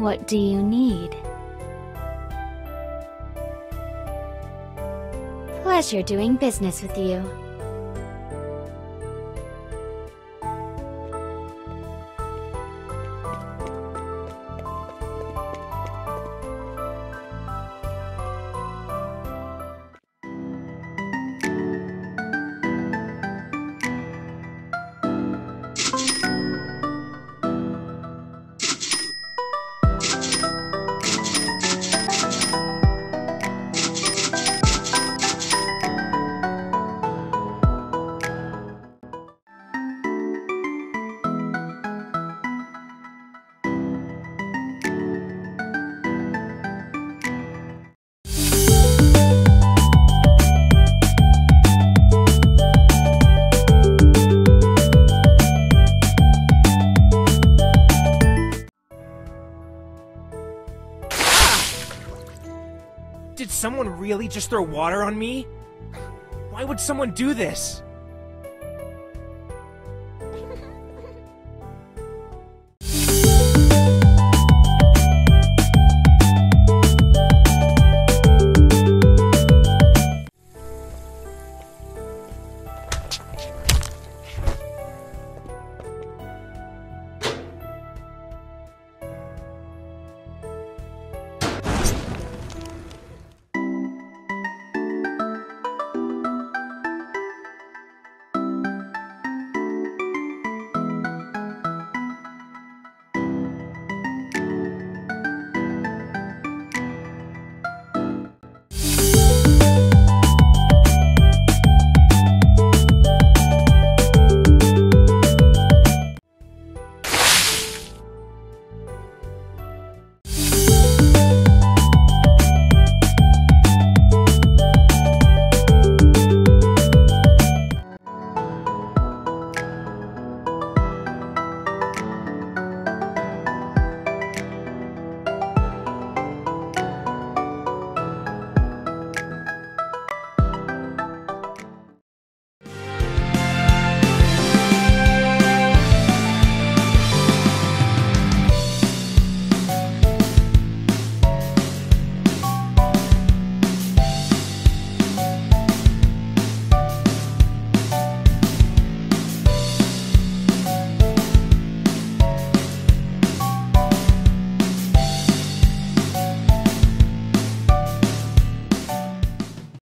What do you need? Pleasure doing business with you. Someone really just throw water on me? Why would someone do this?